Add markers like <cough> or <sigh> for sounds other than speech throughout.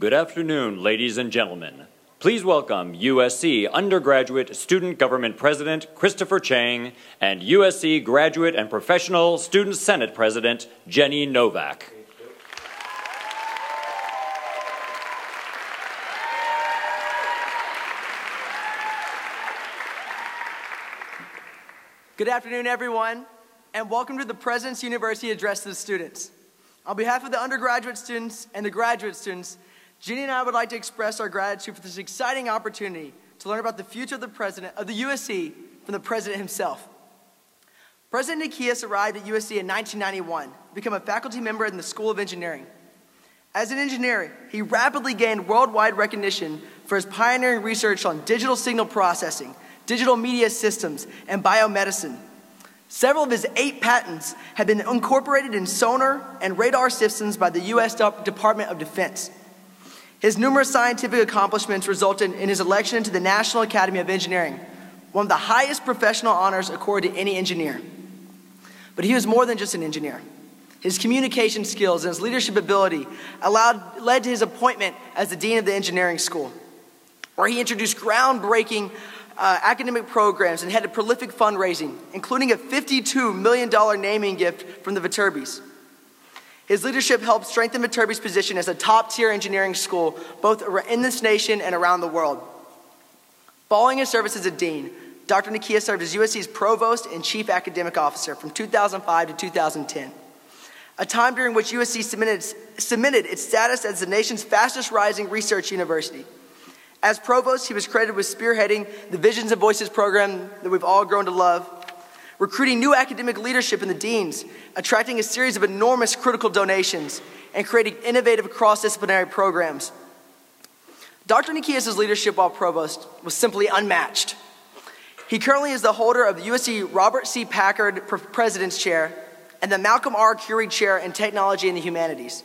Good afternoon, ladies and gentlemen. Please welcome USC Undergraduate Student Government President Christopher Chang and USC Graduate and Professional Student Senate President Jenny Novak. Good afternoon, everyone, and welcome to the President's University Address to the students. On behalf of the undergraduate students and the graduate students, Jenny and I would like to express our gratitude for this exciting opportunity to learn about the future of the President of the USC from the President himself. President Nikias arrived at USC in 1991 to become a faculty member in the School of Engineering. As an engineer, he rapidly gained worldwide recognition for his pioneering research on digital signal processing digital media systems, and biomedicine. Several of his eight patents have been incorporated in sonar and radar systems by the U.S. Department of Defense. His numerous scientific accomplishments resulted in his election to the National Academy of Engineering, one of the highest professional honors accorded to any engineer. But he was more than just an engineer. His communication skills and his leadership ability allowed, led to his appointment as the Dean of the Engineering School, where he introduced groundbreaking uh, academic programs and headed a prolific fundraising, including a $52 million naming gift from the Viterbis. His leadership helped strengthen Viterbi's position as a top tier engineering school, both in this nation and around the world. Following his service as a dean, Dr. Nikias served as USC's provost and chief academic officer from 2005 to 2010, a time during which USC submitted, submitted its status as the nation's fastest rising research university. As provost, he was credited with spearheading the Visions and Voices program that we've all grown to love, recruiting new academic leadership in the deans, attracting a series of enormous critical donations, and creating innovative cross disciplinary programs. Dr. Nikias' leadership while provost was simply unmatched. He currently is the holder of the USC Robert C. Packard President's Chair and the Malcolm R. Currie Chair in Technology and the Humanities.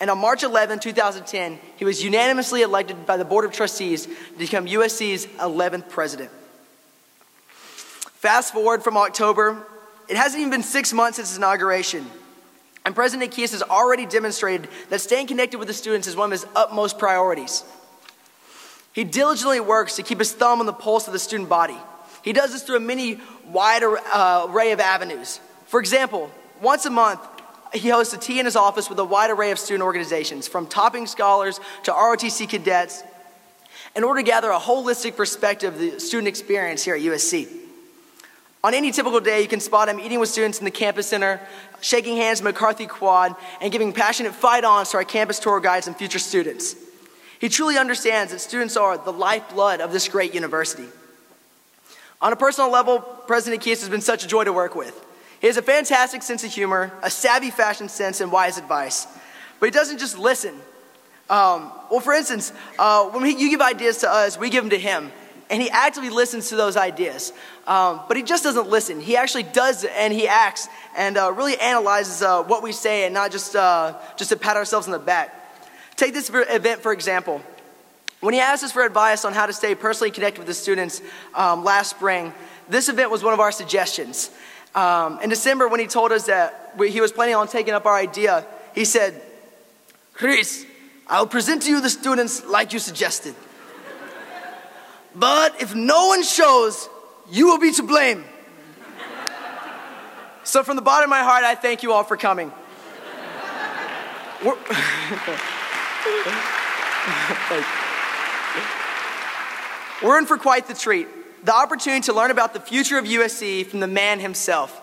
And on March 11, 2010, he was unanimously elected by the Board of Trustees to become USC's 11th president. Fast forward from October, it hasn't even been six months since his inauguration. And President Nikias has already demonstrated that staying connected with the students is one of his utmost priorities. He diligently works to keep his thumb on the pulse of the student body. He does this through a many wide uh, array of avenues. For example, once a month, he hosts a tea in his office with a wide array of student organizations, from topping scholars to ROTC cadets, in order to gather a holistic perspective of the student experience here at USC. On any typical day, you can spot him eating with students in the campus center, shaking hands in McCarthy Quad, and giving passionate fight ons to our campus tour guides and future students. He truly understands that students are the lifeblood of this great university. On a personal level, President Nikias has been such a joy to work with. He has a fantastic sense of humor, a savvy fashion sense, and wise advice. But he doesn't just listen. Um, well, for instance, uh, when he, you give ideas to us, we give them to him. And he actively listens to those ideas. Um, but he just doesn't listen. He actually does and he acts and uh, really analyzes uh, what we say and not just, uh, just to pat ourselves on the back. Take this event, for example. When he asked us for advice on how to stay personally connected with the students um, last spring, this event was one of our suggestions. Um, in December, when he told us that we, he was planning on taking up our idea, he said, Chris, I'll present to you the students like you suggested. But if no one shows, you will be to blame. So, from the bottom of my heart, I thank you all for coming. We're, <laughs> We're in for quite the treat the opportunity to learn about the future of USC from the man himself.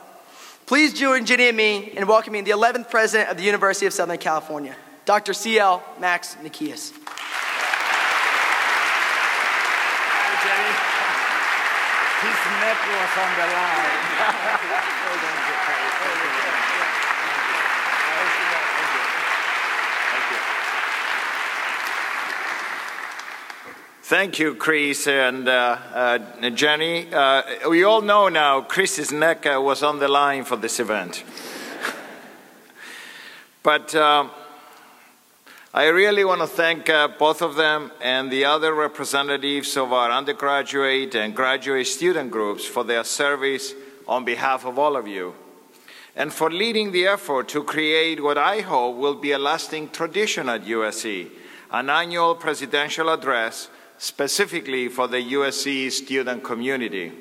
Please join Jenny and me in welcoming the 11th president of the University of Southern California, Dr. C.L. Max Nikias. His neck was on the line. Thank you, Chris and uh, uh, Jenny. Uh, we all know now Chris's neck was on the line for this event. <laughs> but uh, I really want to thank uh, both of them and the other representatives of our undergraduate and graduate student groups for their service on behalf of all of you and for leading the effort to create what I hope will be a lasting tradition at USC an annual presidential address specifically for the USC student community.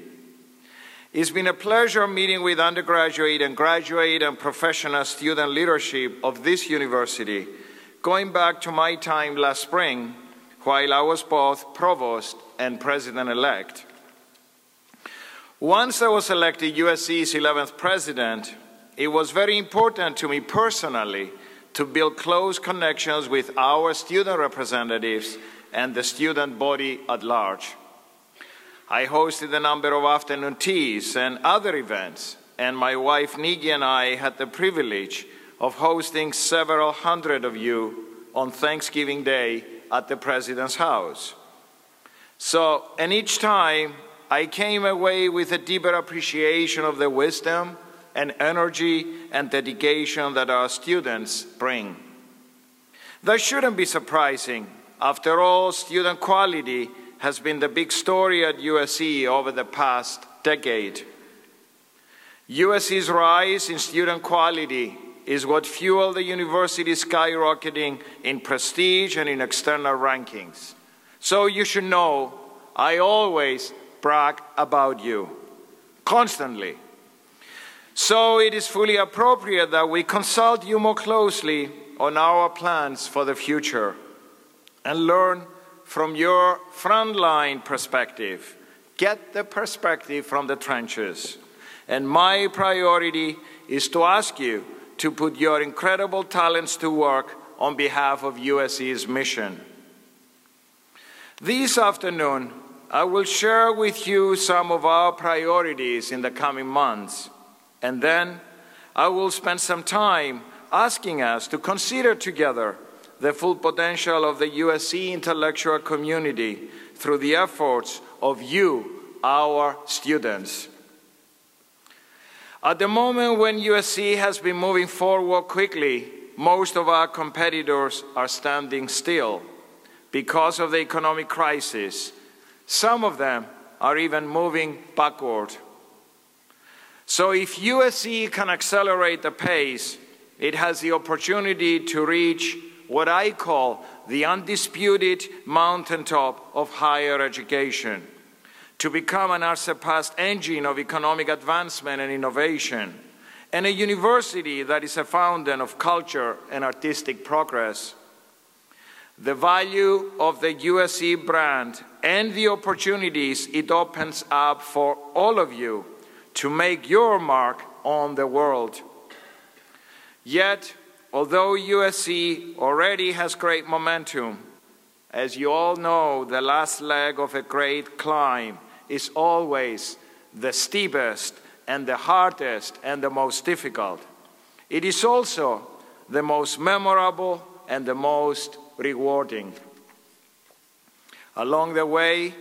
It's been a pleasure meeting with undergraduate and graduate and professional student leadership of this university, going back to my time last spring while I was both provost and president-elect. Once I was elected USC's 11th president, it was very important to me personally to build close connections with our student representatives and the student body at large. I hosted a number of afternoon teas and other events, and my wife Nikki and I had the privilege of hosting several hundred of you on Thanksgiving Day at the President's house. So, and each time I came away with a deeper appreciation of the wisdom and energy and dedication that our students bring. That shouldn't be surprising. After all, student quality has been the big story at USC over the past decade. USC's rise in student quality is what fueled the university skyrocketing in prestige and in external rankings. So you should know I always brag about you, constantly. So it is fully appropriate that we consult you more closely on our plans for the future and learn from your frontline perspective. Get the perspective from the trenches. And my priority is to ask you to put your incredible talents to work on behalf of USC's mission. This afternoon, I will share with you some of our priorities in the coming months, and then I will spend some time asking us to consider together the full potential of the USC intellectual community through the efforts of you, our students. At the moment when USC has been moving forward quickly, most of our competitors are standing still because of the economic crisis. Some of them are even moving backward. So if USC can accelerate the pace, it has the opportunity to reach what I call the undisputed mountaintop of higher education, to become an unsurpassed engine of economic advancement and innovation, and a university that is a fountain of culture and artistic progress. The value of the USC brand and the opportunities it opens up for all of you to make your mark on the world. Yet, Although USC already has great momentum, as you all know, the last leg of a great climb is always the steepest and the hardest and the most difficult. It is also the most memorable and the most rewarding. Along the way,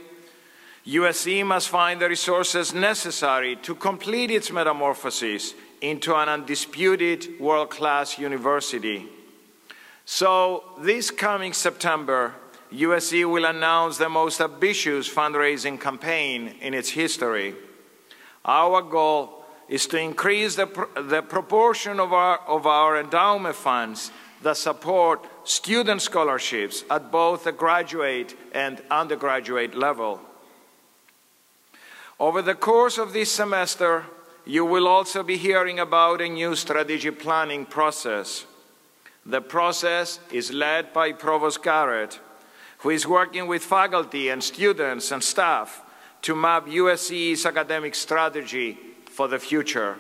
USC must find the resources necessary to complete its metamorphosis into an undisputed world class university. So, this coming September, USC will announce the most ambitious fundraising campaign in its history. Our goal is to increase the, pr the proportion of our, of our endowment funds that support student scholarships at both the graduate and undergraduate level. Over the course of this semester, you will also be hearing about a new strategy planning process. The process is led by Provost Garrett, who is working with faculty and students and staff to map USC's academic strategy for the future.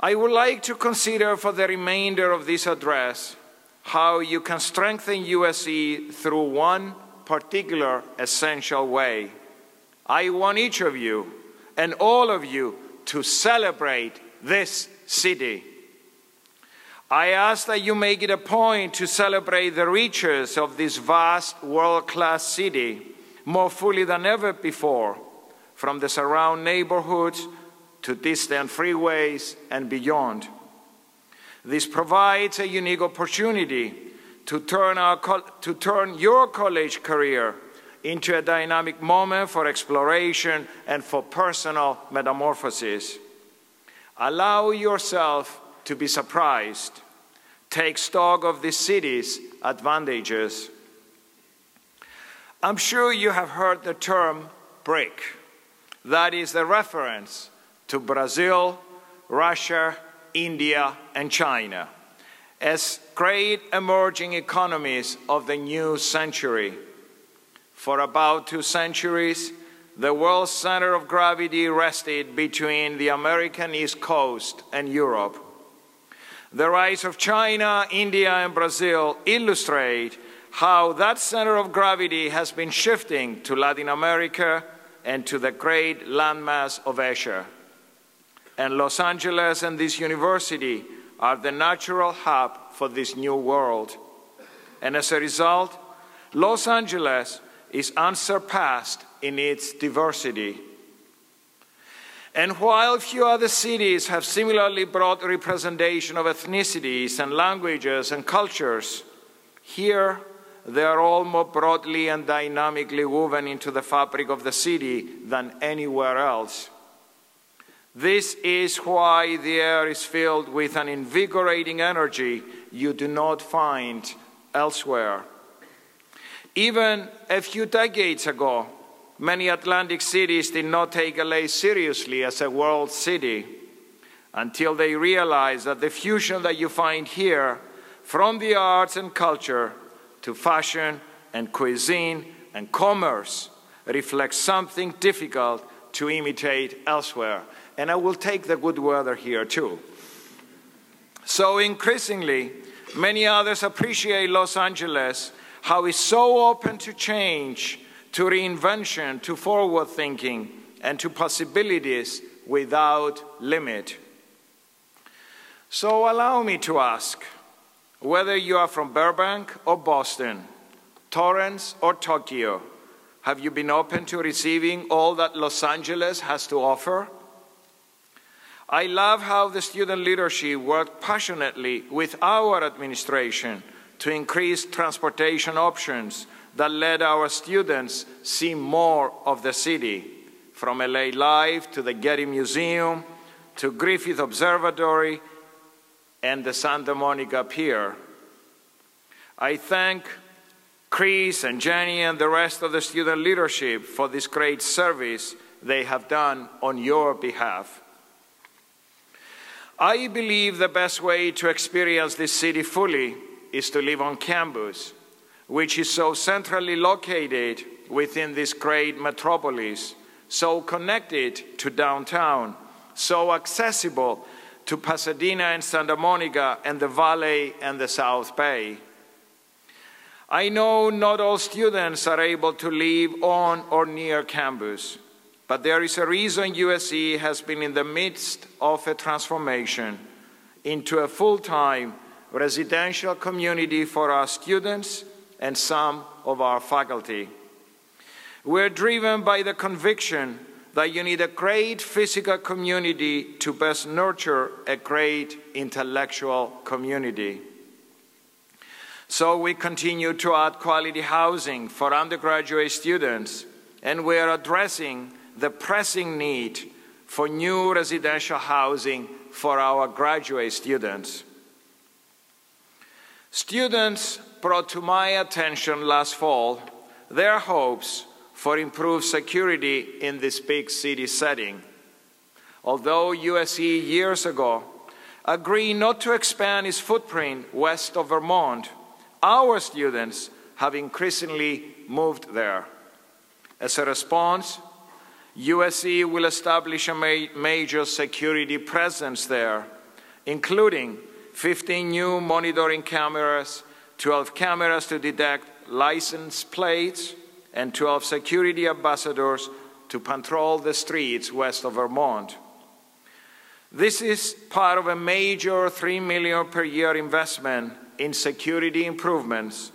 I would like to consider for the remainder of this address how you can strengthen USC through one particular essential way. I want each of you and all of you to celebrate this city. I ask that you make it a point to celebrate the riches of this vast world class city more fully than ever before, from the surrounding neighborhoods to distant freeways and beyond. This provides a unique opportunity to turn, our, to turn your college career into a dynamic moment for exploration and for personal metamorphosis. Allow yourself to be surprised. take stock of the city's advantages. I'm sure you have heard the term BRIC. That is the reference to Brazil, Russia, India, and China as great emerging economies of the new century. For about two centuries, the world's center of gravity rested between the American East Coast and Europe. The rise of China, India, and Brazil illustrate how that center of gravity has been shifting to Latin America and to the great landmass of Asia. And Los Angeles and this university are the natural hub for this new world. And as a result, Los Angeles is unsurpassed in its diversity. And while few other cities have similarly broad representation of ethnicities and languages and cultures, here they are all more broadly and dynamically woven into the fabric of the city than anywhere else. This is why the air is filled with an invigorating energy you do not find elsewhere. Even a few decades ago, many Atlantic cities did not take LA seriously as a world city until they realized that the fusion that you find here, from the arts and culture to fashion and cuisine and commerce, reflects something difficult to imitate elsewhere. And I will take the good weather here too. So increasingly, many others appreciate Los Angeles, how it's so open to change, to reinvention, to forward thinking, and to possibilities without limit. So allow me to ask whether you are from Burbank or Boston, Torrance or Tokyo, have you been open to receiving all that Los Angeles has to offer? I love how the student leadership worked passionately with our administration to increase transportation options that let our students see more of the city, from LA Live to the Getty Museum to Griffith Observatory and the Santa Monica Pier. I thank Chris and Jenny and the rest of the student leadership for this great service they have done on your behalf. I believe the best way to experience this city fully is to live on campus, which is so centrally located within this great metropolis, so connected to downtown, so accessible to Pasadena and Santa Monica and the Valley and the South Bay. I know not all students are able to live on or near campus. But there is a reason USC has been in the midst of a transformation into a full time residential community for our students and some of our faculty. We're driven by the conviction that you need a great physical community to best nurture a great intellectual community. So we continue to add quality housing for undergraduate students, and we are addressing the pressing need for new residential housing for our graduate students. Students brought to my attention last fall their hopes for improved security in this big city setting. Although USC years ago agreed not to expand its footprint west of Vermont, our students have increasingly moved there. As a response, USC will establish a ma major security presence there, including 15 new monitoring cameras, 12 cameras to detect license plates, and 12 security ambassadors to patrol the streets west of Vermont. This is part of a major 3 million per year investment in security improvements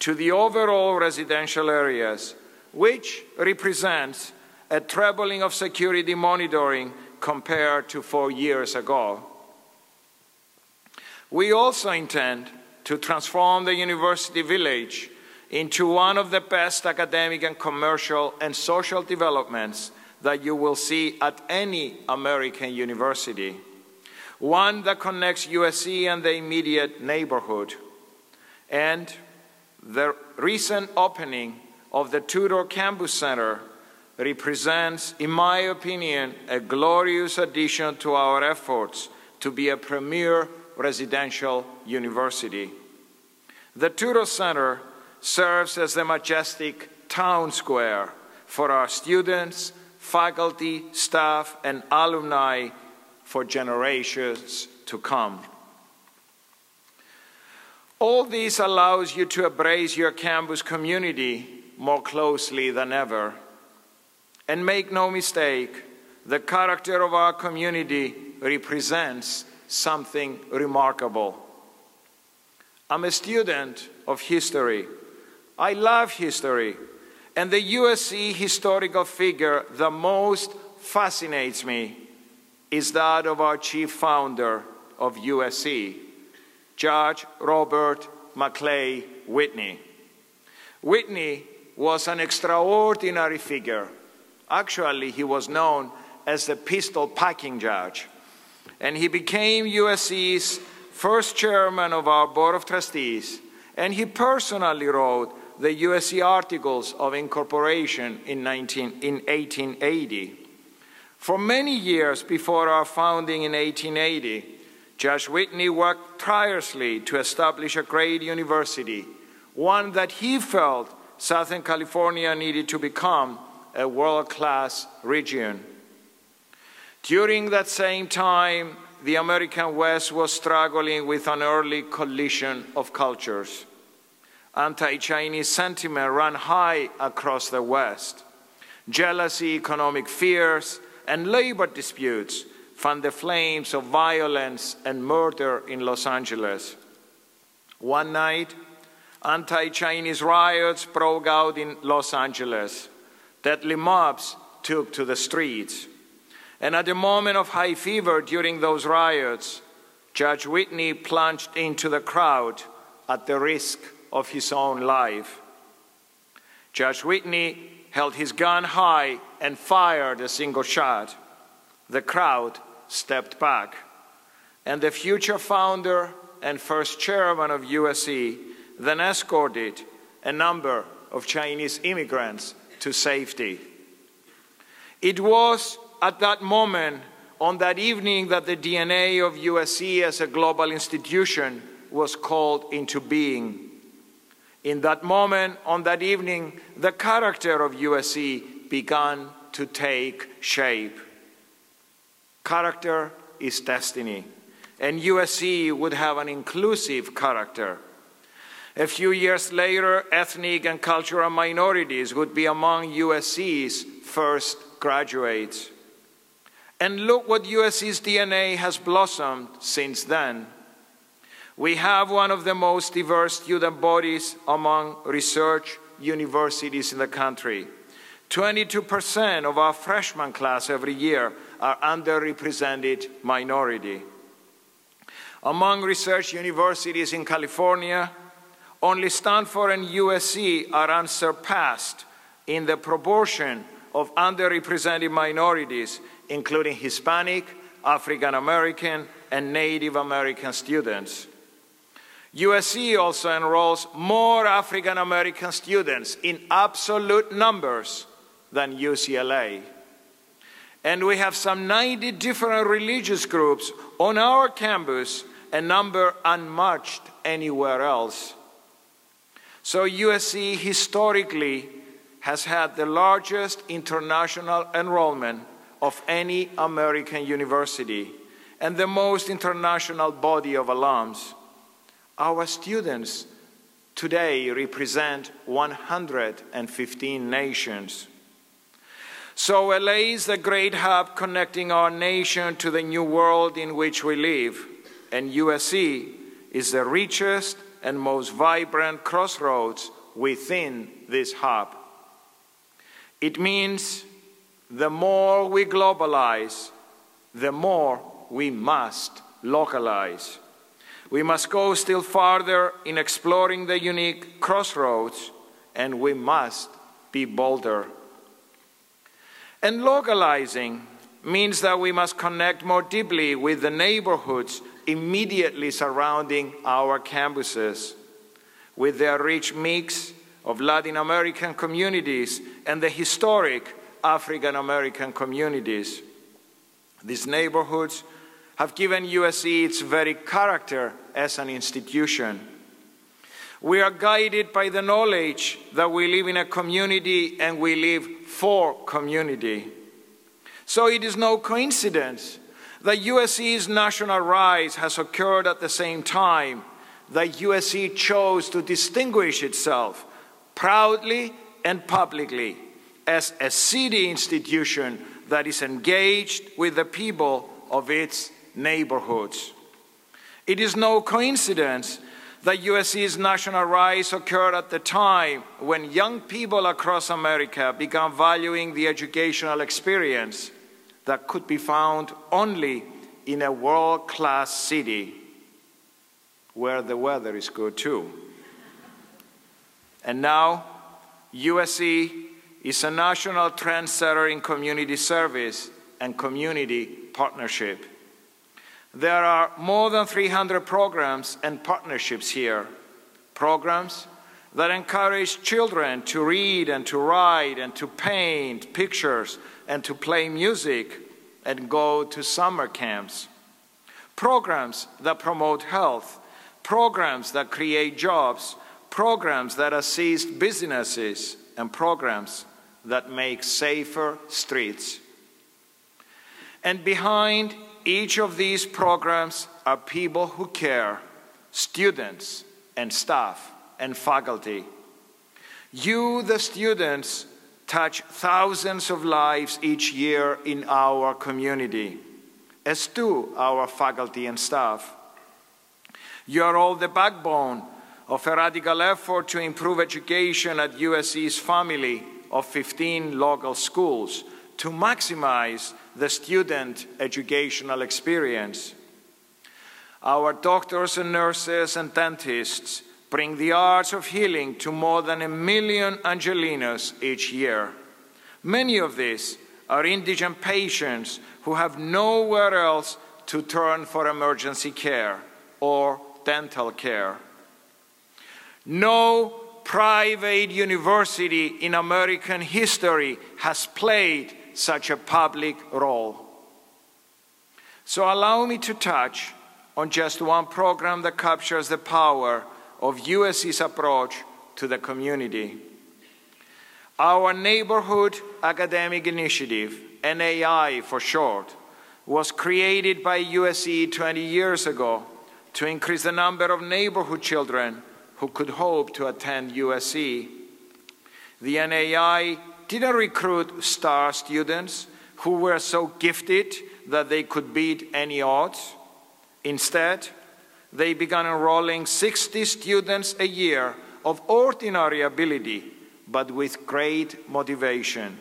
to the overall residential areas, which represents a trebling of security monitoring compared to four years ago. We also intend to transform the University Village into one of the best academic and commercial and social developments that you will see at any American university. one that connects USC and the immediate neighborhood. And the recent opening of the Tutor Campus Center represents, in my opinion, a glorious addition to our efforts to be a premier residential university. The Tutor Center serves as the majestic town square for our students, faculty, staff, and alumni for generations to come. All this allows you to embrace your campus community more closely than ever. And make no mistake, the character of our community represents something remarkable. I'm a student of history. I love history. And the USC historical figure that most fascinates me is that of our chief founder of USC, Judge Robert Maclay Widney. Widney was an extraordinary figure. Actually, he was known as the pistol packing judge. And he became USC's first chairman of our Board of Trustees. And he personally wrote the USC Articles of Incorporation in, 19, in 1880. For many years before our founding in 1880, Judge Widney worked tirelessly to establish a great university, one that he felt Southern California needed to become a world class region. During that same time, the American West was struggling with an early collision of cultures. Anti Chinese sentiment ran high across the West. Jealousy, economic fears, and labor disputes fanned the flames of violence and murder in Los Angeles. One night, anti Chinese riots broke out in Los Angeles. Deadly mobs took to the streets. And at the moment of high fever during those riots, Judge Widney plunged into the crowd at the risk of his own life. Judge Widney held his gun high and fired a single shot. The crowd stepped back, and the future founder and first chairman of USC then escorted a number of Chinese immigrants to safety. It was at that moment, on that evening, that the DNA of USC as a global institution was called into being. In that moment, on that evening, the character of USC began to take shape. Character is destiny, and USC would have an inclusive character. A few years later, ethnic and cultural minorities would be among USC's first graduates. And look what USC's DNA has blossomed since then. We have one of the most diverse student bodies among research universities in the country. 22% of our freshman class every year are underrepresented minority. Among research universities in California, only Stanford and USC are unsurpassed in the proportion of underrepresented minorities, including Hispanic, African American, and Native American students. USC also enrolls more African American students in absolute numbers than UCLA. And we have some 90 different religious groups on our campus, a number unmatched anywhere else. So USC historically has had the largest international enrollment of any American university and the most international body of alums. Our students today represent 115 nations. So LA is the great hub connecting our nation to the new world in which we live, and USC is the richest and most vibrant crossroads within this hub. It means the more we globalize, the more we must localize. We must go still farther in exploring the unique crossroads, and we must be bolder. And localizing means that we must connect more deeply with the neighborhoods immediately surrounding our campuses, with their rich mix of Latin American communities and the historic African American communities. These neighborhoods have given USC its very character as an institution. We are guided by the knowledge that we live in a community and we live for community. So it is no coincidence that USC's national rise has occurred at the same time that USC chose to distinguish itself proudly and publicly as a city institution that is engaged with the people of its neighborhoods. It is no coincidence that USC's national rise occurred at the time when young people across America began valuing the educational experience that could be found only in a world class city where the weather is good too. And now, USC is a national trendsetter in community service and community partnership. There are more than 300 programs and partnerships here. Programs that encourage children to read and to write and to paint pictures and to play music and go to summer camps. Programs that promote health, programs that create jobs, programs that assist businesses, and programs that make safer streets. And behind each of these programs are people who care students and staff and faculty. You, the students, touch thousands of lives each year in our community, as do our faculty and staff. You are all the backbone of a radical effort to improve education at USC's family of 15 local schools to maximize the student educational experience. Our doctors and nurses and dentists bring the arts of healing to more than a million Angelinos each year. Many of these are indigent patients who have nowhere else to turn for emergency care or dental care. No private university in American history has played such a public role. So allow me to touch on just one program that captures the power of USC's approach to the community. Our Neighborhood Academic Initiative, NAI for short, was created by USC 20 years ago to increase the number of neighborhood children who could hope to attend USC. The NAI didn't recruit star students who were so gifted that they could beat any odds. Instead, they began enrolling 60 students a year of ordinary ability, but with great motivation.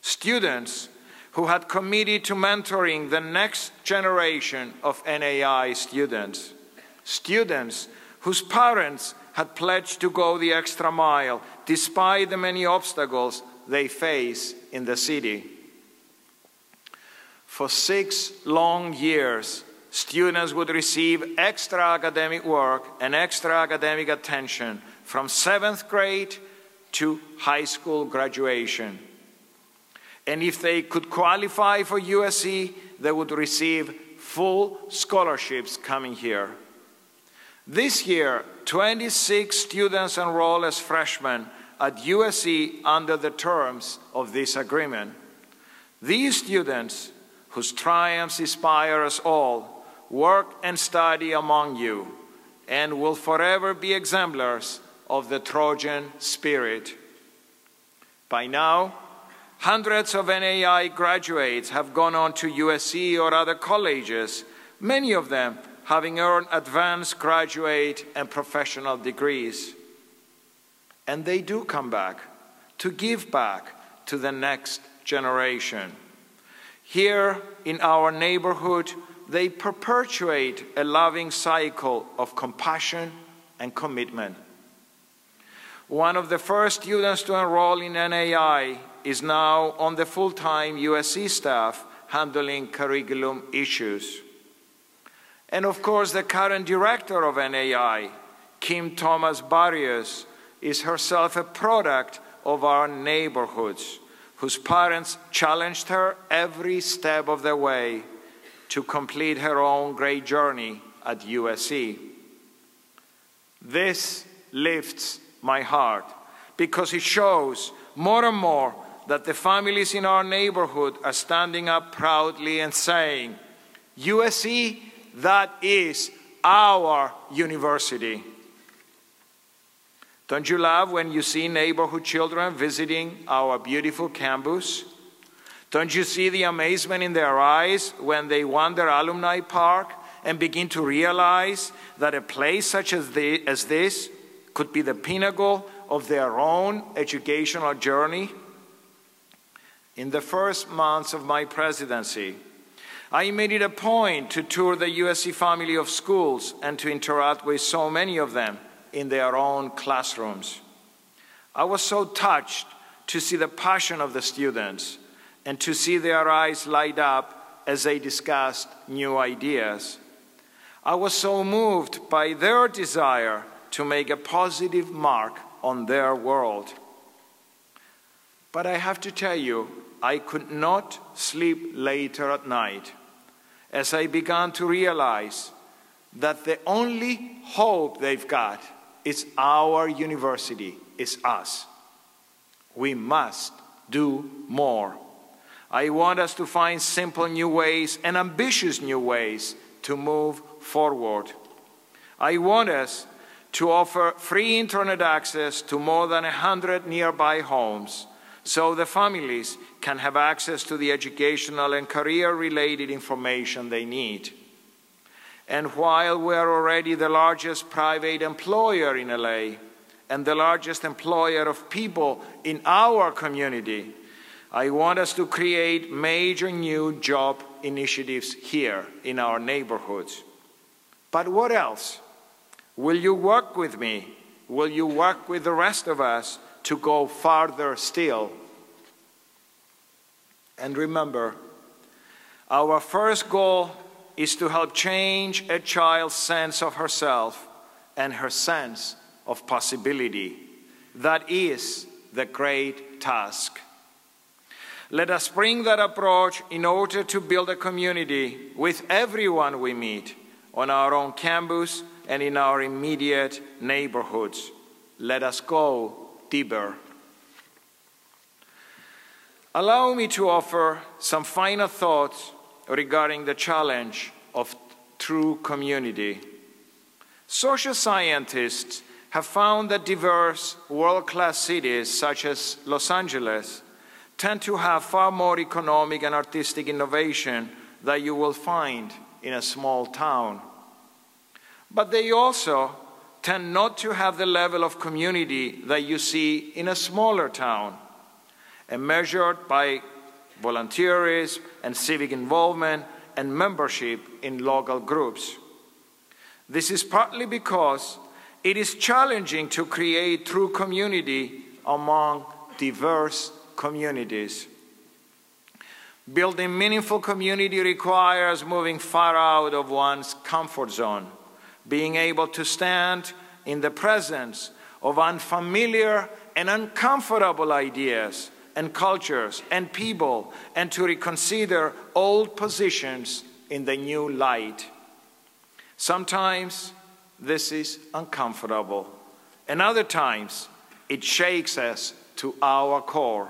Students who had committed to mentoring the next generation of NAI students. Students whose parents had pledged to go the extra mile despite the many obstacles they face in the city. For six long years, students would receive extra academic work and extra academic attention from seventh grade to high school graduation. And if they could qualify for USC, they would receive full scholarships coming here. This year, 26 students enroll as freshmen at USC under the terms of this agreement. These students, whose triumphs inspire us all, work and study among you and will forever be exemplars of the Trojan spirit. By now, hundreds of NAI graduates have gone on to USC or other colleges, many of them having earned advanced graduate and professional degrees. And they do come back to give back to the next generation. Here in our neighborhood, they perpetuate a loving cycle of compassion and commitment. One of the first students to enroll in NAI is now on the full time USC staff, handling curriculum issues. And of course, the current director of NAI, Kim Thomas Barrios, is herself a product of our neighborhoods, whose parents challenged her every step of the way to complete her own great journey at USC. This lifts my heart because it shows more and more that the families in our neighborhood are standing up proudly and saying, USC, that is our university. Don't you love when you see neighborhood children visiting our beautiful campus? Don't you see the amazement in their eyes when they wander Alumni Park and begin to realize that a place such as, the, as this could be the pinnacle of their own educational journey? In the first months of my presidency, I made it a point to tour the USC family of schools and to interact with so many of them in their own classrooms. I was so touched to see the passion of the students and to see their eyes light up as they discussed new ideas. I was so moved by their desire to make a positive mark on their world. But I have to tell you, I could not sleep later at night as I began to realize that the only hope they've got is our university, is us. We must do more. I want us to find simple new ways and ambitious new ways to move forward. I want us to offer free internet access to more than 100 nearby homes so the families can have access to the educational and career related information they need. And while we're already the largest private employer in LA and the largest employer of people in our community, I want us to create major new job initiatives here in our neighborhoods. But what else? Will you work with me? Will you work with the rest of us to go farther still? And remember, our first goal is to help change a child's sense of herself and her sense of possibility. That is the great task. Let us bring that approach in order to build a community with everyone we meet on our own campus and in our immediate neighborhoods. Let us go deeper. Allow me to offer some final thoughts regarding the challenge of true community. Social scientists have found that diverse world class cities such as Los Angeles tend to have far more economic and artistic innovation that you will find in a small town. But they also tend not to have the level of community that you see in a smaller town. And measured by volunteerism and civic involvement and membership in local groups. This is partly because it is challenging to create true community among diverse communities. Building meaningful community requires moving far out of one's comfort zone, being able to stand in the presence of unfamiliar and uncomfortable ideas and cultures and people, and to reconsider old positions in the new light. Sometimes this is uncomfortable, and other times it shakes us to our core.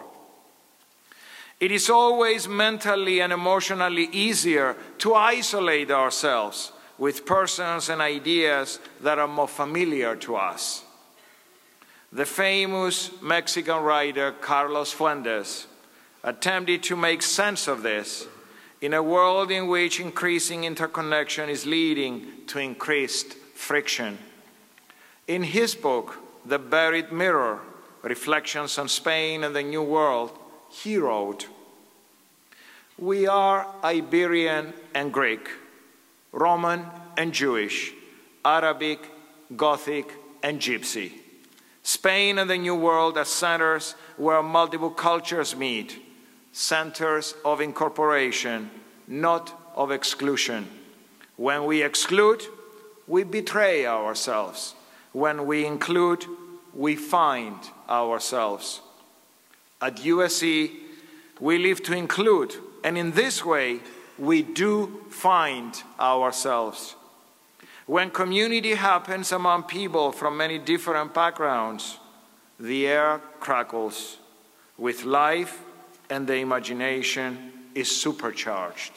It is always mentally and emotionally easier to isolate ourselves with persons and ideas that are more familiar to us. The famous Mexican writer Carlos Fuentes attempted to make sense of this in a world in which increasing interconnection is leading to increased friction. In his book, The Buried Mirror Reflections on Spain and the New World, he wrote, We are Iberian and Greek, Roman and Jewish, Arabic, Gothic, and Gypsy. Spain and the New World are centers where multiple cultures meet, centers of incorporation, not of exclusion. When we exclude, we betray ourselves. When we include, we find ourselves. At USC, we live to include, and in this way, we do find ourselves. When community happens among people from many different backgrounds, the air crackles with life and the imagination is supercharged.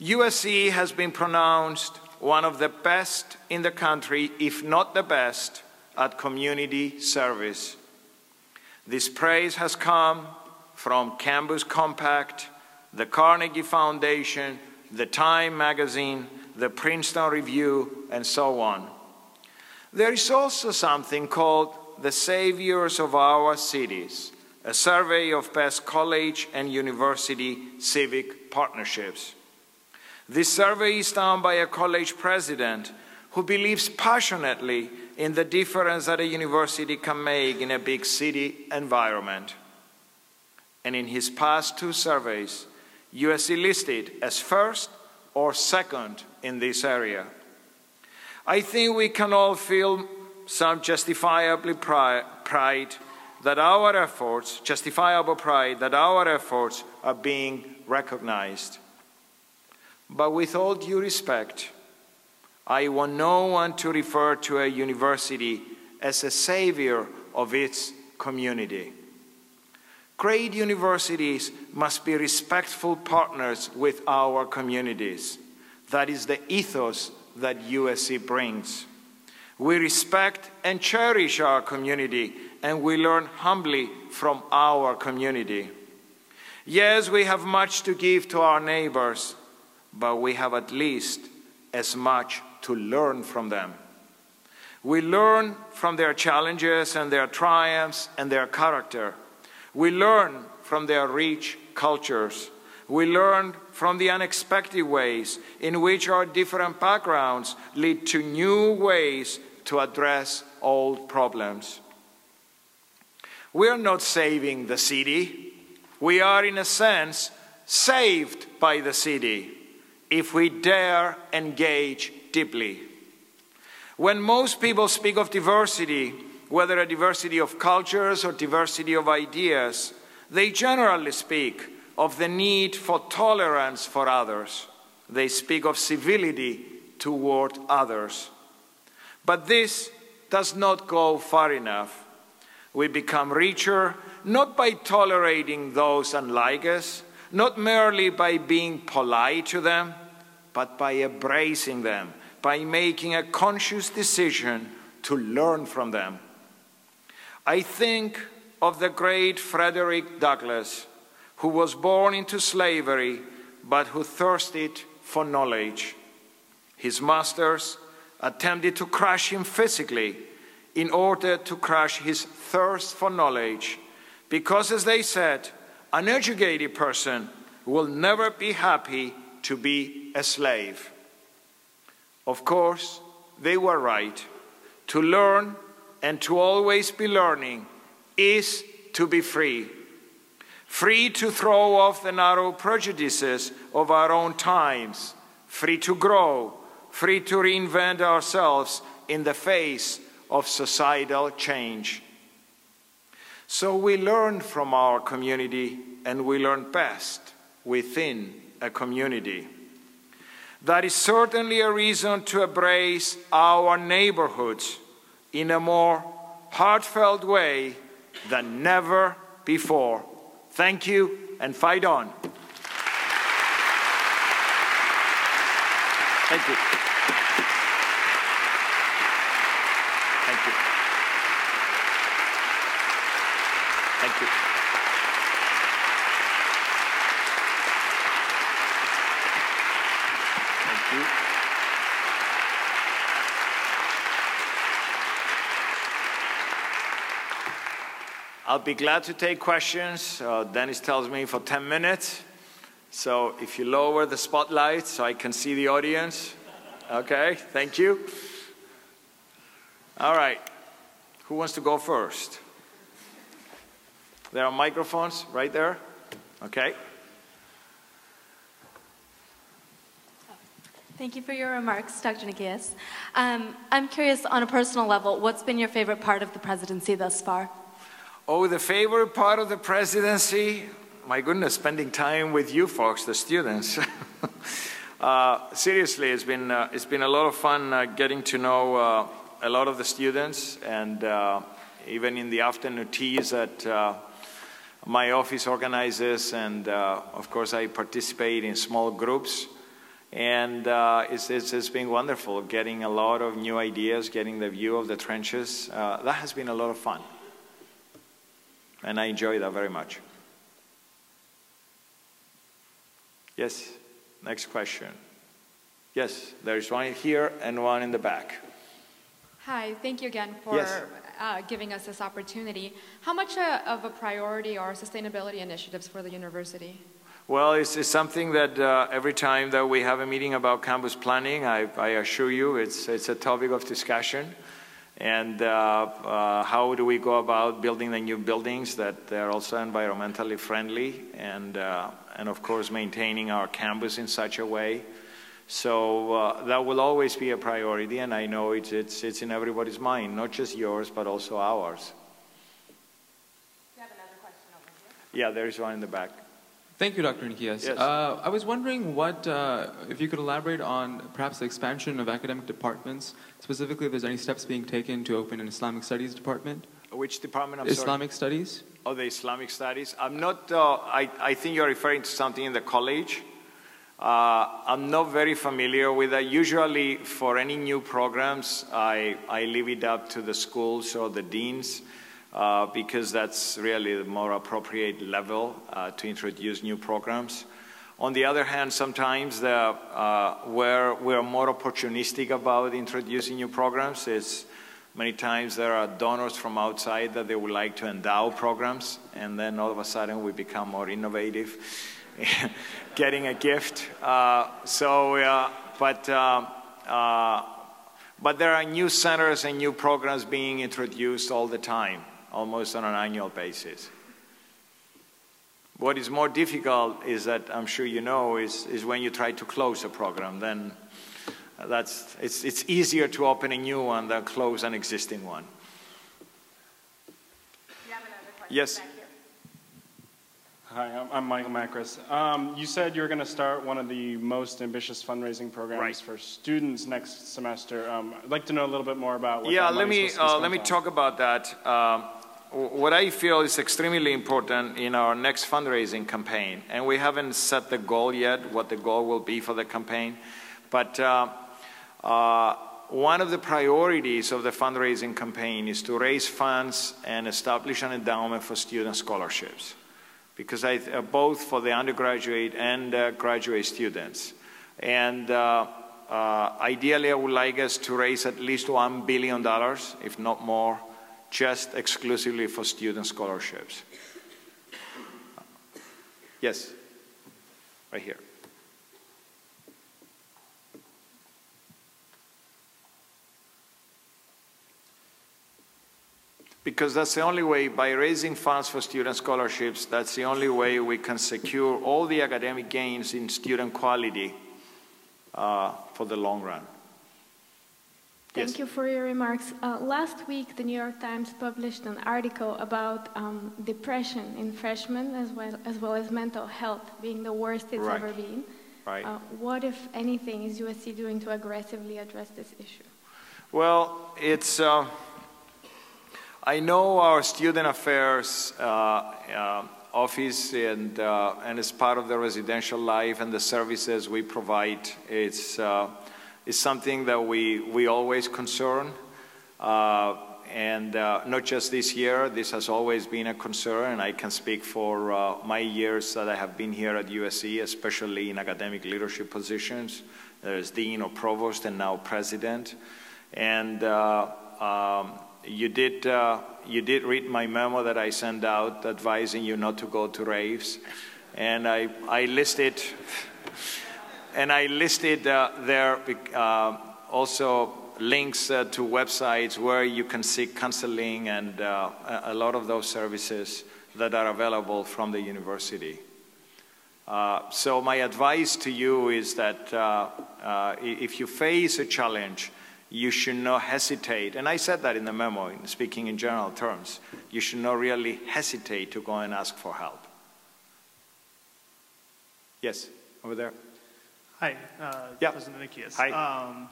USC has been pronounced one of the best in the country, if not the best, at community service. This praise has come from Campus Compact, the Carnegie Foundation, the Time magazine, the Princeton Review, and so on. There is also something called the Saviors of Our Cities, a survey of best college and university civic partnerships. This survey is done by a college president who believes passionately in the difference that a university can make in a big city environment. And in his past two surveys, USC listed as first or second in this area. I think we can all feel some justifiably pride that our efforts, justifiable pride that our efforts are being recognized. But with all due respect, I want no one to refer to a university as a savior of its community. Great universities must be respectful partners with our communities. That is the ethos that USC brings. We respect and cherish our community, and we learn humbly from our community. Yes, we have much to give to our neighbors, but we have at least as much to learn from them. We learn from their challenges and their triumphs and their character. We learn from their rich cultures. We learn from the unexpected ways in which our different backgrounds lead to new ways to address old problems. We are not saving the city. We are, in a sense, saved by the city if we dare engage deeply. When most people speak of diversity, whether a diversity of cultures or diversity of ideas, they generally speak of the need for tolerance for others. They speak of civility toward others. But this does not go far enough. We become richer not by tolerating those unlike us, not merely by being polite to them, but by embracing them, by making a conscious decision to learn from them. I think of the great Frederick Douglass, who was born into slavery but who thirsted for knowledge. His masters attempted to crush him physically in order to crush his thirst for knowledge, because, as they said, an educated person will never be happy to be a slave. Of course, they were right. To learn and to always be learning is to be free. Free to throw off the narrow prejudices of our own times, free to grow, free to reinvent ourselves in the face of societal change. So we learn from our community and we learn best within a community. That is certainly a reason to embrace our neighborhoods in a more heartfelt way than never before. Thank you and fight on. Thank you. Thank you. I'll be glad to take questions. Uh, Dennis tells me for 10 minutes. So if you lower the spotlight so I can see the audience. Okay, thank you. All right. Who wants to go first? There are microphones right there. Okay. Thank you for your remarks, Dr. Nikias. Um, I'm curious, on a personal level, what's been your favorite part of the presidency thus far? Oh, the favorite part of the presidency? My goodness, spending time with you folks, the students. <laughs> uh, seriously, it's been, uh, it's been a lot of fun uh, getting to know uh, a lot of the students, and uh, even in the afternoon teas that uh, my office organizes, and of course, I participate in small groups. And it's, it's, it's been wonderful getting a lot of new ideas, getting the view of the trenches. That has been a lot of fun. And I enjoy that very much. Yes, next question. Yes, there's one here and one in the back. Hi, thank you again for yes. uh, giving us this opportunity. How much uh, of a priority are sustainability initiatives for the university? Well, it's, it's something that uh, every time that we have a meeting about campus planning, I, I assure you it's, it's a topic of discussion. And uh, uh, how do we go about building the new buildings that are also environmentally friendly and, uh, and of course maintaining our campus in such a way. So uh, that will always be a priority and I know it's, it's, it's in everybody's mind, not just yours but also ours. You have another question over here? Yeah, there's one in the back. Thank you, Dr. Nikias. Yes. Uh, I was wondering what, uh, if you could elaborate on perhaps the expansion of academic departments, specifically if there's any steps being taken to open an Islamic Studies department? Which department? I'm Islamic sorry. Studies? Oh, the Islamic Studies. I'm not, uh, I, I think you're referring to something in the college. Uh, I'm not very familiar with that. Usually for any new programs, I, I leave it up to the schools or the deans uh, because that's really the more appropriate level uh, to introduce new programs. On the other hand, sometimes the, uh, where we're more opportunistic about introducing new programs is many times there are donors from outside that they would like to endow programs, and then all of a sudden we become more innovative, <laughs> getting a gift. Uh, so, uh, but, uh, but there are new centers and new programs being introduced all the time almost on an annual basis. What is more difficult is that I'm sure you know is, is when you try to close a program, then that's, it's, it's easier to open a new one than close an existing one. Yes. Hi, I'm, I'm Michael Macris. Um, you said you're going to start one of the most ambitious fundraising programs right. for students next semester. Um, I'd like to know a little bit more about what yeah. let me uh, let me talk about that. Um, what I feel is extremely important in our next fundraising campaign, and we haven't set the goal yet, what the goal will be for the campaign, but uh, uh, one of the priorities of the fundraising campaign is to raise funds and establish an endowment for student scholarships, because I, uh, both for the undergraduate and graduate students. And uh, uh, ideally, I would like us to raise at least $1 billion, if not more, just exclusively for student scholarships. Yes, right here. Because that's the only way, by raising funds for student scholarships, that's the only way we can secure all the academic gains in student quality uh, for the long run. Thank Yes. you for your remarks. Uh, last week, the New York Times published an article about um, depression in freshmen as well, as well as mental health being the worst it's Right. ever been. Right. Uh, what, if anything, is USC doing to aggressively address this issue? Well, it's. Uh, I know our student affairs uh, uh, office, and uh, and as part of the residential life and the services we provide, it's it's something that we we always concern, uh, and uh, not just this year. This has always been a concern, and I can speak for uh, my years that I have been here at USC, especially in academic leadership positions, as dean or provost, and now president, and. Uh, um, you did, uh, you did read my memo that I sent out advising you not to go to raves. And I, I listed, and I listed uh, there uh, also links uh, to websites where you can seek counseling and uh, a lot of those services that are available from the university. Uh, so my advice to you is that uh, if you face a challenge, you should not hesitate. And I said that in the memo, in speaking in general terms. You should not really hesitate to go and ask for help. Yes, over there. Hi, uh, yeah. President Nikias. Hi. Um,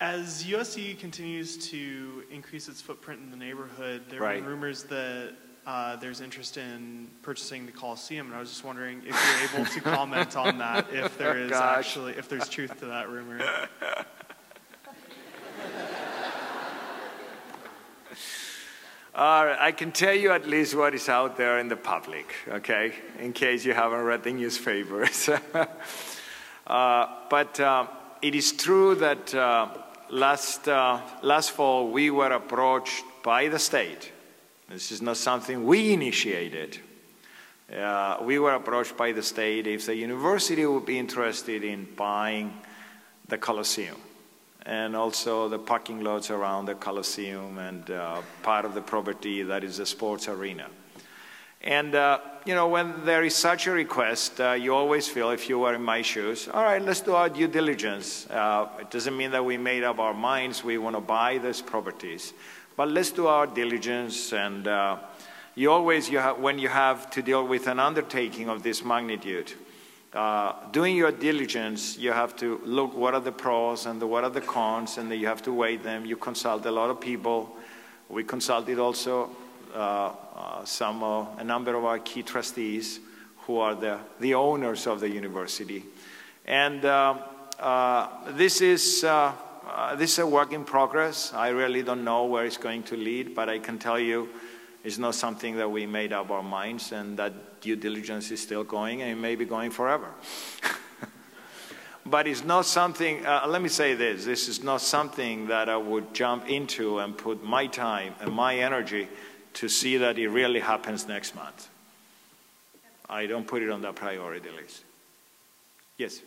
as USC continues to increase its footprint in the neighborhood, there right. are rumors that uh, there's interest in purchasing the Coliseum, and I was just wondering if you're able to comment on that, <laughs> if there is Gosh. actually, if there's truth to that rumor. <laughs> Uh, I can tell you at least what is out there in the public, okay, in case you haven't read the newspapers. <laughs> uh, but uh, it is true that uh, last, last fall we were approached by the state. This is not something we initiated. Uh, we were approached by the state if the university would be interested in buying the Coliseum and also the parking lots around the Coliseum and uh, part of the property that is the sports arena. And, uh, you know, when there is such a request, uh, you always feel, if you were in my shoes, all right, let's do our due diligence. Uh, it doesn't mean that we made up our minds we want to buy these properties, but let's do our diligence. And uh, you always, you have when you have to deal with an undertaking of this magnitude, uh, doing your diligence, you have to look what are the pros and the, what are the cons, and then you have to weigh them. You consult a lot of people. We consulted also some, a number of our key trustees who are the, the owners of the university. And uh, uh, this, is, this is a work in progress. I really don't know where it's going to lead, but I can tell you it's not something that we made up our minds and that due diligence is still going and it may be going forever. <laughs> but it's not something, uh, let me say this, this is not something that I would jump into and put my time and my energy to see that it really happens next month. I don't put it on the priority list. Yes.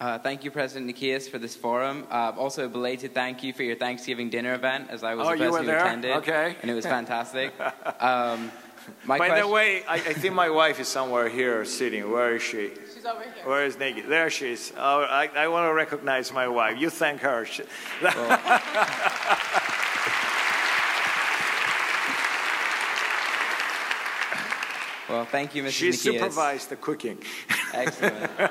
Uh, thank you, President Nikias, for this forum. Uh, also, a belated thank you for your Thanksgiving dinner event, as I was oh, the person who there? attended. Okay. And it was <laughs> fantastic. <laughs> Um, By question- the way, I, I, think my wife is somewhere here sitting. Where is she? She's over here. Where is Nikki? There she is. Oh, I, I want to recognize my wife. You thank her. She, well, <laughs> well, thank you, Mrs. she Nikias. supervised the cooking. Excellent. <laughs>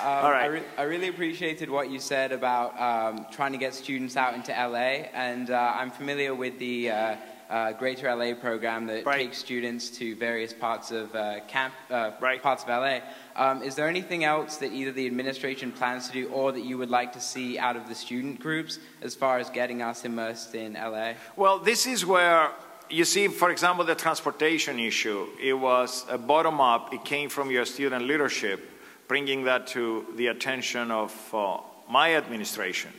Um, All right. I, re- I, really appreciated what you said about um, trying to get students out into LA, and uh, I'm familiar with the uh, uh, Greater LA program that right. takes students to various parts of uh, camp, uh, right. parts of LA. Um, is there anything else that either the administration plans to do or that you would like to see out of the student groups as far as getting us immersed in LA? Well, this is where you see, for example, the transportation issue. It was a bottom up. It came from your student leadership bringing that to the attention of uh, my administration.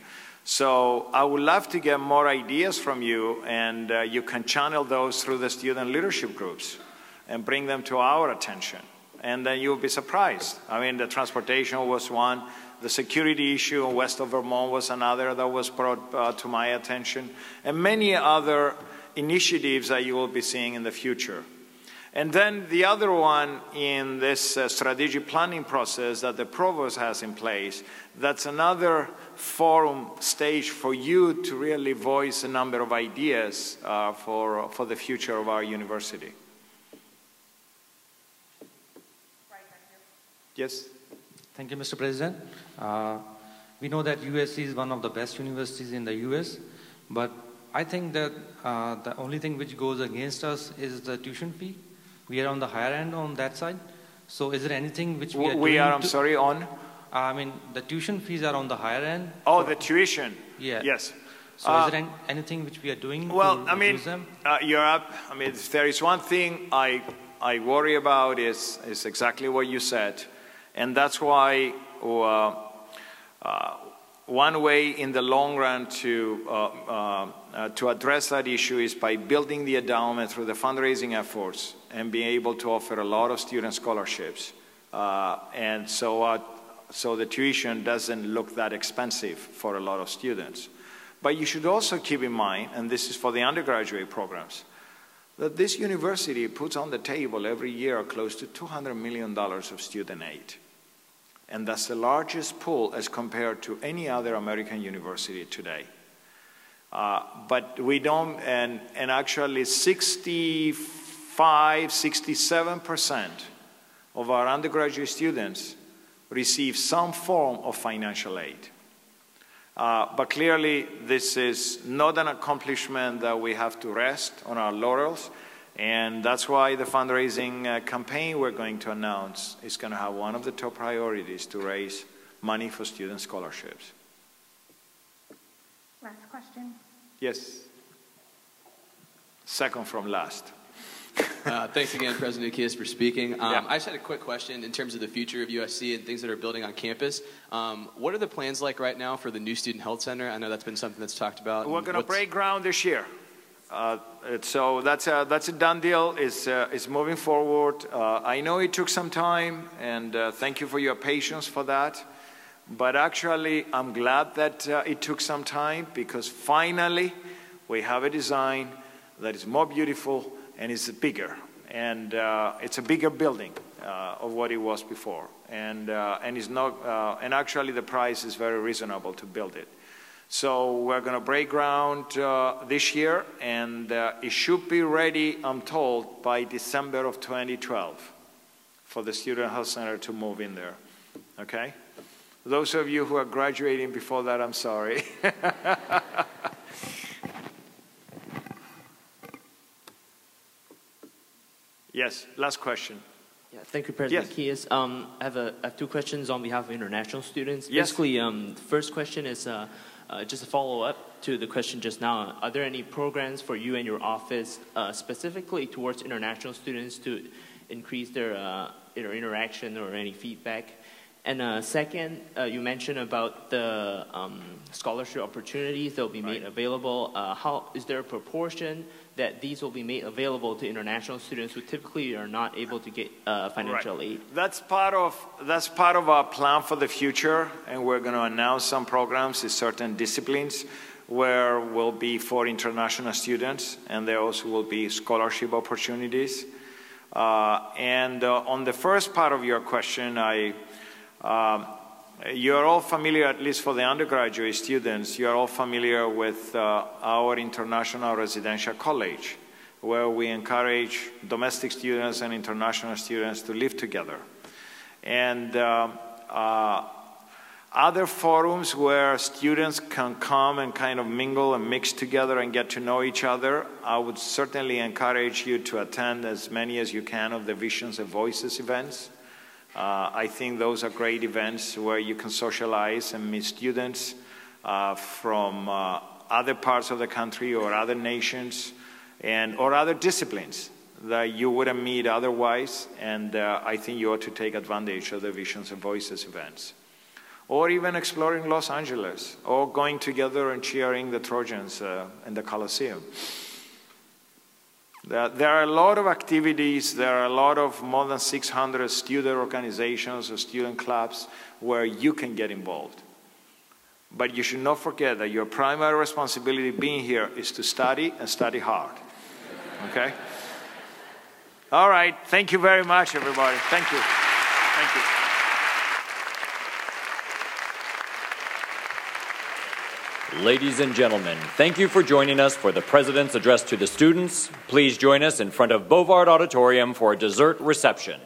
So I would love to get more ideas from you, and uh, you can channel those through the student leadership groups and bring them to our attention. And then you'll be surprised. I mean, the transportation was one. The security issue in west of Vermont was another that was brought uh, to my attention. And many other initiatives that you will be seeing in the future. And then the other one in this uh, strategic planning process that the provost has in place, that's another forum stage for you to really voice a number of ideas uh, for, for the future of our university. Yes? Thank you, Mr. President. Uh, we know that USC is one of the best universities in the US, but I think that uh, the only thing which goes against us is the tuition fee we are on the higher end on that side. So is there anything which we are We doing are, I'm sorry, on? I mean, the tuition fees are on the higher end. Oh, the tuition. Yeah. Yes. So Uh, is there an- anything which we are doing Well, to I mean, them? uh, you're up. I mean, if there is one thing I, I worry about is, is exactly what you said. And that's why uh, uh, one way in the long run to, uh, to address that issue is by building the endowment through the fundraising efforts and being able to offer a lot of student scholarships. Uh, and so, uh, so the tuition doesn't look that expensive for a lot of students. But you should also keep in mind, and this is for the undergraduate programs, that this university puts on the table every year close to $200 million of student aid. And that's the largest pool as compared to any other American university today. Uh, but we don't, and, and actually 65, 67% of our undergraduate students receive some form of financial aid. Uh, but clearly, this is not an accomplishment that we have to rest on our laurels. And that's why the fundraising uh, campaign we're going to announce is going to have one of the top priorities to raise money for student scholarships. Last question. Yes. Second from last. Uh, thanks again, President Kiss, for speaking. Um, Yeah. I just had a quick question in terms of the future of USC and things that are building on campus. Um, what are the plans like right now for the new Student Health Center? I know that's been something that's talked about. We're going to break ground this year. Uh, so that's a, that's a done deal. It's, uh, it's moving forward. Uh, I know it took some time, and uh, thank you for your patience for that. But actually, I'm glad that uh, it took some time because finally we have a design that is more beautiful and is bigger. And uh, it's a bigger building uh, of what it was before. And, uh, and, it's not, uh, and actually, the price is very reasonable to build it. So we're going to break ground uh, this year, and it should be ready, I'm told, by December of 2012 for the Student Health Center to move in there. Okay? Those of you who are graduating before that, I'm sorry. <laughs> yes, last question. Yeah, thank you, President Yes. Um, I, have a, I have two questions on behalf of international students. Yes. Basically, um, the first question is uh, uh, just a follow up to the question just now. Are there any programs for you and your office uh, specifically towards international students to increase their, uh, their interaction or any feedback? And uh, second, uh, you mentioned about the um, scholarship opportunities that will be made available. Uh, how is there a proportion that these will be made available to international students who typically are not able to get uh, financial Right. aid? That's part of that's part of our plan for the future, and we're going to announce some programs in certain disciplines where will be for international students, and there also will be scholarship opportunities. Uh, and uh, on the first part of your question, I. Um, you're all familiar, at least for the undergraduate students, you're all familiar with uh, our International Residential College, where we encourage domestic students and international students to live together. And um, uh, other forums where students can come and kind of mingle and mix together and get to know each other, I would certainly encourage you to attend as many as you can of the Visions and Voices events. Uh, I think those are great events where you can socialize and meet students uh, from uh, other parts of the country or other nations and or other disciplines that you wouldn't meet otherwise. And uh, I think you ought to take advantage of the Visions and Voices events. Or even exploring Los Angeles, or going together and cheering the Trojans uh, in the Coliseum. There are a lot of activities, there are a lot of more than 600 student organizations or student clubs where you can get involved. But you should not forget that your primary responsibility being here is to study and study hard. Okay? All right. Thank you very much, everybody. Thank you. Thank you. Ladies and gentlemen, thank you for joining us for the President's Address to the Students. Please join us in front of Bovard Auditorium for a dessert reception.